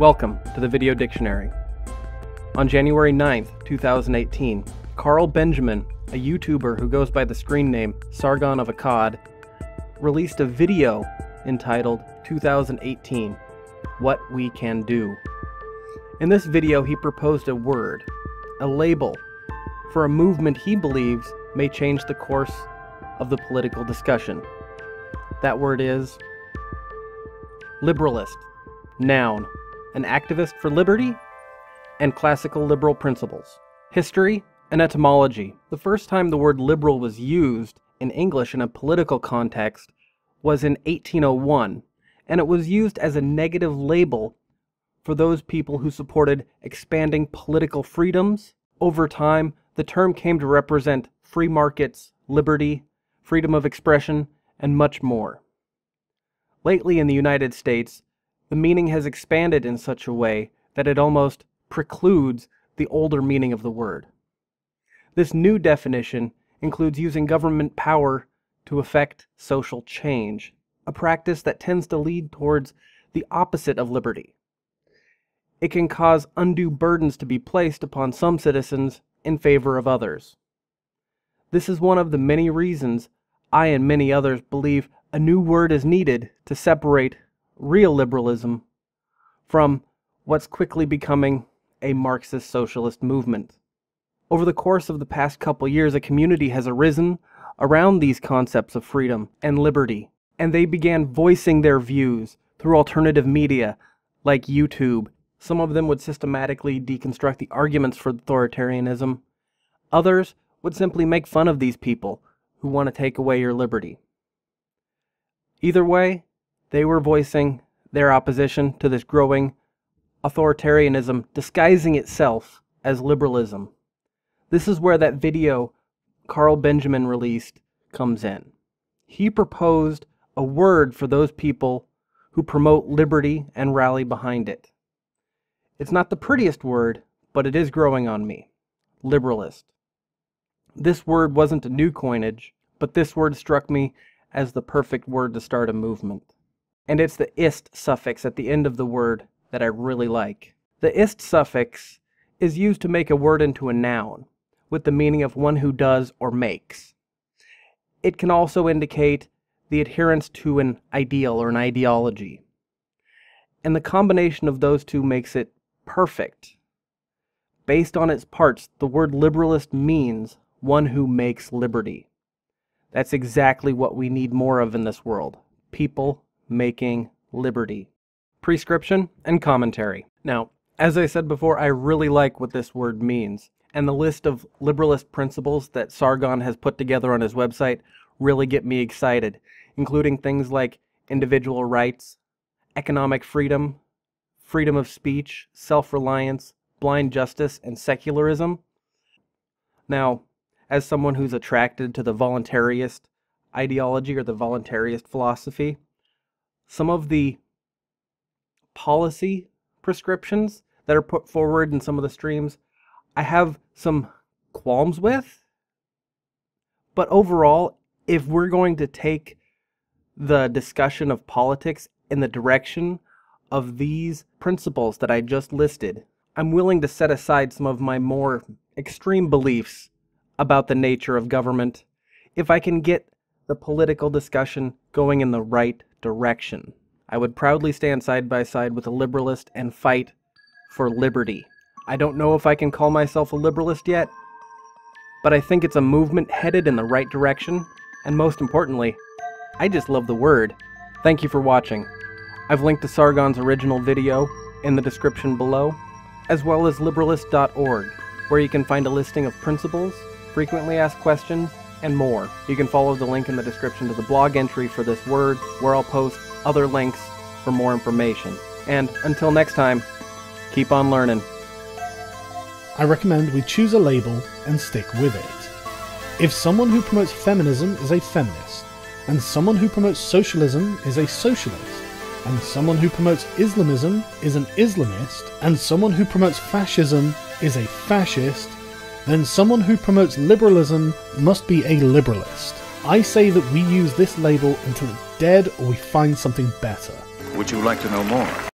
Welcome to the Video Dictionary. On January 9th, 2018, Carl Benjamin, a YouTuber who goes by the screen name Sargon of Akkad, released a video entitled 2018 What We Can Do. In this video, he proposed a word, a label, for a movement he believes may change the course of the political discussion. That word is liberalist. Noun, an activist for liberty and classical liberal principles. History and etymology. The first time the word liberal was used in English in a political context was in 1801, and it was used as a negative label for those people who supported expanding political freedoms. Over time, the term came to represent free markets, liberty, freedom of expression, and much more. Lately in the United States, the meaning has expanded in such a way that it almost precludes the older meaning of the word. This new definition includes using government power to effect social change, a practice that tends to lead towards the opposite of liberty. It can cause undue burdens to be placed upon some citizens in favor of others. This is one of the many reasons I and many others believe a new word is needed to separate real liberalism from what's quickly becoming a Marxist socialist movement. Over the course of the past couple years, a community has arisen around these concepts of freedom and liberty, and they began voicing their views through alternative media like YouTube. Some of them would systematically deconstruct the arguments for authoritarianism. Others would simply make fun of these people who want to take away your liberty. Either way, they were voicing their opposition to this growing authoritarianism disguising itself as liberalism. This is where that video Carl Benjamin released comes in. He proposed a word for those people who promote liberty and rally behind it. It's not the prettiest word, but it is growing on me. Liberalist. This word wasn't a new coinage, but this word struck me as the perfect word to start a movement. And it's the ist suffix at the end of the word that I really like. The ist suffix is used to make a word into a noun, with the meaning of one who does or makes. It can also indicate the adherence to an ideal or an ideology. And the combination of those two makes it perfect. Based on its parts, the word liberalist means one who makes liberty. That's exactly what we need more of in this world people making liberty. Prescription and commentary. Now, as I said before, I really like what this word means, and the list of liberalist principles that Sargon has put together on his website really get me excited, including things like individual rights, economic freedom, freedom of speech, self reliance, blind justice, and secularism. Now, as someone who's attracted to the voluntarist ideology or the voluntarist philosophy, some of the policy prescriptions that are put forward in some of the streams, I have some qualms with. But overall, if we're going to take the discussion of politics in the direction of these principles that I just listed, I'm willing to set aside some of my more extreme beliefs about the nature of government if I can get the political discussion going in the right direction. I would proudly stand side by side with a liberalist and fight for liberty. I don't know if I can call myself a liberalist yet, but I think it's a movement headed in the right direction, and most importantly, I just love the word. Thank you for watching. I've linked to Sargon's original video in the description below, as well as liberalist.org, where you can find a listing of principles frequently asked questions, and more. You can follow the link in the description to the blog entry for this word, where I'll post other links for more information. And until next time, keep on learning. I recommend we choose a label and stick with it. If someone who promotes feminism is a feminist, and someone who promotes socialism is a socialist, and someone who promotes Islamism is an Islamist, and someone who promotes fascism is a fascist, then someone who promotes liberalism must be a liberalist. I say that we use this label until it's dead or we find something better. Would you like to know more?